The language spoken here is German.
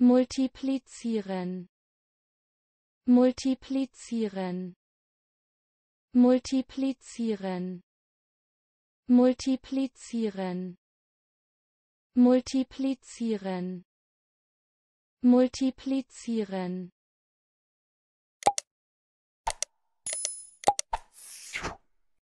multiplizieren multiplizieren multiplizieren multiplizieren multiplizieren multiplizieren.